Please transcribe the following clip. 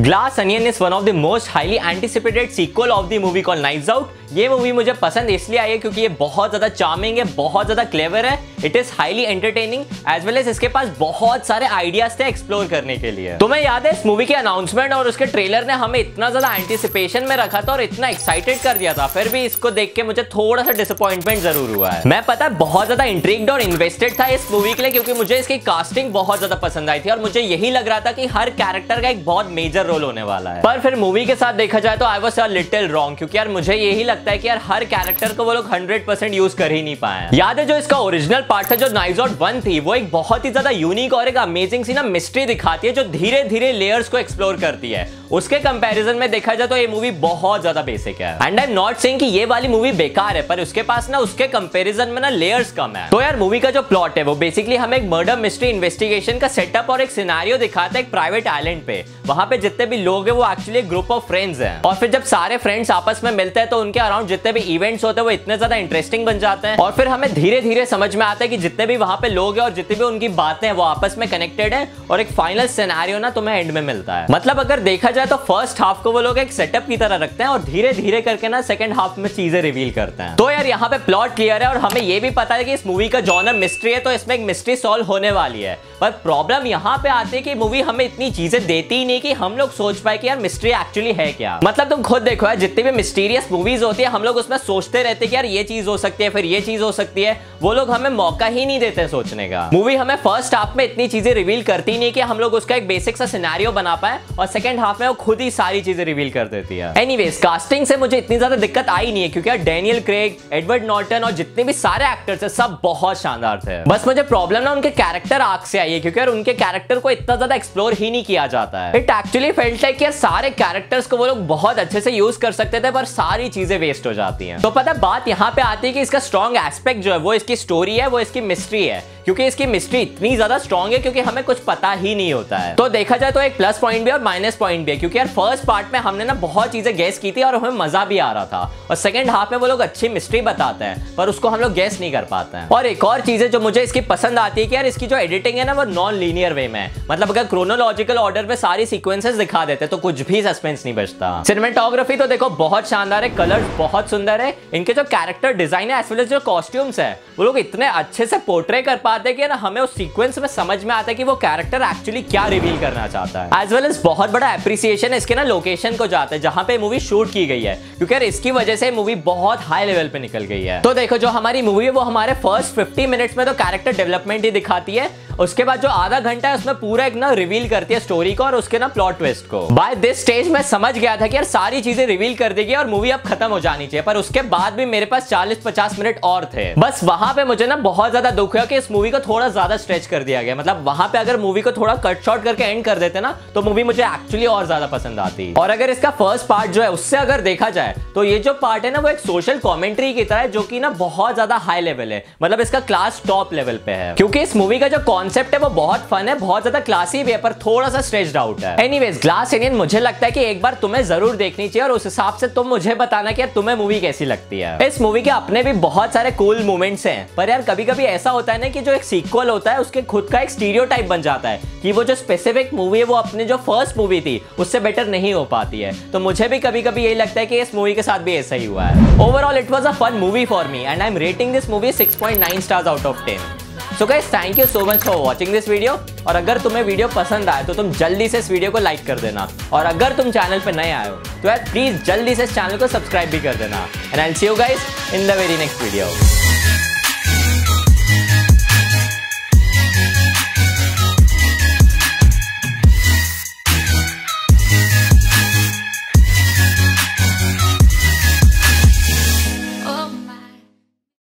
Glass Onion is one of the most highly anticipated sequel of the movie called Knives Out. ये movie मुझे पसंद इसलिए आई है क्योंकि ये बहुत ज़्यादा चार्मिंग है, बहुत ज़्यादा क्लेवर है. It is highly entertaining as well as इसके पास बहुत सारे आइडियाज़ थे एक्सप्लोर करने के लिए. तो मैं याद है इस मूवी के अनाउंसमेंट और उसके ट्रेलर ने हमें इतना ज़्यादा एंटिसिपेशन में रखा था और इतना एक्साइटेड कर दिया था? फिर भी इसको देख के मुझे थोड़ा सा डिसअपॉइंटमेंट ज़रूर हुआ है. मैं पता है बहुत ज़्यादा इंट्रिग्ड और इन्वेस्टेड था इस मूवी के लिए क्योंकि मुझे इसकी कास्टिंग बहुत ज़्यादा पसंद आई थी और मुझे यही लग रहा था कि हर कैरेक्टर का एक बहुत मेजर रोल होने वाला है. पर फिर मूवी के साथ देखा जाए तो आई वॉज़ लिटिल रॉन्ग क्योंकि यार मुझे यही लगता है कि यार हर कैरेक्टर को वो लोग 100% यूज़ कर ही नहीं पाए याद है जो इसका ओरिजिनल पार्ट था, जो नाइजोट वन थी, वो एक बहुत ही ज़्यादा यूनिक और एक अमेजिंग सी ना मिस्ट्री दिखाती है, जो धीरे धीरे लेयर्स को एक्सप्लोर करती है। उसके कंपैरिजन में देखा जाए तो ये मूवी बहुत ज़्यादा बेसिक है। And I am not saying कि ये वाली मूवी बेकार है, पर उसके पास ना उसके कंपैरिजन में ना लेयर्स कम है। तो यार मूवी का जो प्लॉट है, वो बेसिकली हमें एक मर्डर मिस्ट्री इन्वेस्टिगेशन का सेटअप और एक सिनारियो दिखाता है एक प्राइवेट आइलैंड पे। वहाँ पे जितने भी लोग हैं, वो एक्चुअली ग्रुप ऑफ़ फ्रेंड्स हैं। और फिर जब सारे फ्रेंड्स आपस में मिलते हैं तो उनके अराउंड जितने भी इवेंट्स होते हैं, वो इतने ज़्यादा इंटरेस्टिंग बन जाते हैं। और फिर हमें धीरे धीरे समझ में आता है कि जितने भी वहाँ पे लोग हैं और जितनी भी उनकी बातें हैं, वो आपस में कनेक्टेड है और एक फाइनल सिनेरियो ना तुम्हें एंड में मिलता है। मतलब अगर देखा जाए तो फ़र्स्ट हाफ़ को वो लोग एक सेटअप की तरह रखते हैं और धीरे धीरे करके ना सेकंड हाफ़ में चीज़ें रिवील करते हैं। तो यार, यहाँ पे प्लॉट क्लियर है और हमें ये भी पता है कि इस मूवी का जॉनर मिस्ट्री है तो इसमें एक मिस्ट्री सॉल्व होने वाली है। पर प्रॉब्लम यहाँ पे आती है कि मूवी हमें इतनी चीज़ें देती ही नहीं कि हम लोग सोच पाए कि यार मिस्ट्री एक्चुअली है क्या। मतलब तुम खुद देखो यार, जितनी भी मिस्टीरियस मूवीज़ होती है, हम लोग उसमें सोचते रहते कि यार ये चीज़ हो सकती है, फिर ये चीज़ हो सकती है। वो लोग हमें मौका ही नहीं देते सोचने का। मूवी हमें फ़र्स्ट हाफ़ में इतनी चीज़ें रिवील करती नहीं कि हम लोग उसका एक बेसिक सा सिनेरियो बना पाए और सेकंड हाफ़ में वो खुद ही सारी चीज़ें रिवील कर देती है। एनीवेज कास्टिंग से मुझे इतनी ज़्यादा दिक्कत आई नहीं है क्योंकि डेनियल क्रेग एडवर्ड नॉर्टन और जितने भी सारे एक्टर्स है, सब बहुत शानदार थे। बस मुझे प्रॉब्लम ना उनके कैरेक्टर आग से आई है क्योंकि यार उनके कैरेक्टर को इतना ज़्यादा एक्सप्लोर ही नहीं किया जाता है। इट एक्चुअली फेल्ट लाइक सारे कैरेक्टर्स को वो लोग बहुत अच्छे से यूज़ कर सकते थे, पर सारी चीज़ें वेस्ट हो जाती हैं। तो पता बात यहाँ पे आती है कि इसका स्ट्रॉन्ग एस्पेक्ट जो है, वो इसकी स्टोरी है, वो इसकी मिस्ट्री है। क्योंकि इसकी मिस्ट्री इतनी ज़्यादा स्ट्रॉन्ग है, क्योंकि हमें कुछ पता ही नहीं होता है। तो देखा जाए तो एक प्लस पॉइंट भी और माइनस पॉइंट भी है, क्योंकि यार फ़र्स्ट पार्ट में हमने ना बहुत चीज़ें गैस की थी और हमें मज़ा भी आ रहा था। और सेकंड हाफ़ में वो लोग अच्छी मिस्ट्री बताते हैं, पर उसको हम लोग गैस नहीं कर पाते हैं। और एक और चीज़ है जो मुझे इसकी पसंद आती है कि यार इसकी जो एडिटिंग है ना, वो नॉन लीनियर वे में मतलब अगर क्रोनोलॉजिकल ऑर्डर में सारी सीक्वेंसेस दिखा देते तो कुछ भी सस्पेंस नहीं बचता। सिनेमेटोग्राफी तो देखो, बहुत शानदार है कलर बहुत सुंदर है। इनके जो कैरेक्टर डिज़ाइन है एज वेल एज जो कॉस्ट्यूम्स है, वो लोग इतने अच्छे से पोर्ट्रे कर पाते कि ना हमें उस सीक्वेंस में समझ में आता है कि वो कैरेक्टर एक्चुअली क्या रिवील करना चाहता है। एज वेल एज बहुत बड़ा अप्रिसिएशन इसके ना लोकेशन को जाता है, जहाँ पे मूवी शूट की गई है। क्योंकि यार इसकी वजह से मूवी बहुत हाई लेवल पे निकल गई है। तो देखो, जो हमारी मूवी है, वो हमारे फ़र्स्ट 50 मिनट्स में तो कैरेक्टर डेवलपमेंट ही दिखाती है। उसके बाद जो आधा घंटा है उसमें पूरा एक ना रिवील करती है स्टोरी को और उसके ना प्लॉट ट्विस्ट को। बाय दिस स्टेज में समझ गया था कि यार सारी चीज़ें रिवील कर देगी और मूवी अब खत्म हो जानी चाहिए, पर उसके बाद भी मेरे पास 40-50 मिनट और थे। बस वहाँ पे मुझे ना बहुत ज़्यादा दुख हुआ कि इस मूवी को थोड़ा ज़्यादा स्ट्रेच कर दिया गया। मतलब वहाँ पे अगर मूवी को थोड़ा कट शॉर्ट करके एंड कर देते ना तो मूवी मुझे एक्चुअली और ज़्यादा पसंद आती। और अगर इसका फ़र्स्ट पार्ट जो है, उससे अगर देखा जाए तो ये जो पार्ट है ना, वो एक सोशल कॉमेंट्री की तरह है, जो कि ना बहुत ज़्यादा हाई लेवल है। मतलब इसका क्लास टॉप लेवल पे है। क्योंकि इस मूवी का जो कॉन्सेप्ट है, वो बहुत फन है, बहुत ज़्यादा क्लासी भी है, पर थोड़ा सा स्ट्रेच्ड आउट है। एनीवेज ग्लास इंडियन मुझे लगता है कि एक बार तुम्हें ज़रूर देखनी चाहिए, और उस हिसाब से तुम मुझे बताना कि यार तुम्हें मूवी कैसी लगती है। इस मूवी के अपने भी बहुत सारे कूल मूवमेंट्स हैं, पर यार कभी कभी ऐसा होता है ना कि जो एक सीक्वल होता है, उसके खुद का एक स्टीरियो बन जाता है, कि वो जो स्पेसिफिक मूवी है, वो अपने जो फ़र्स्ट मूवी थी, उससे बेटर नहीं हो पाती है। तो मुझे भी कभी कभी यही लगता है कि इस मूवी के साथ भी ऐसा ही हुआ है। Overall it was a fun movie for me and I am rating this movie 6.9 stars out of 10 so guys thank you so much for watching this video और अगर तुम्हें वीडियो पसंद आए तो तुम जल्दी से इस वीडियो को लाइक कर देना। और अगर तुम चैनल पर नए आए हो तो यार प्लीज़ जल्दी से इस चैनल को सब्सक्राइब भी कर देना। And I see you guys in the very next video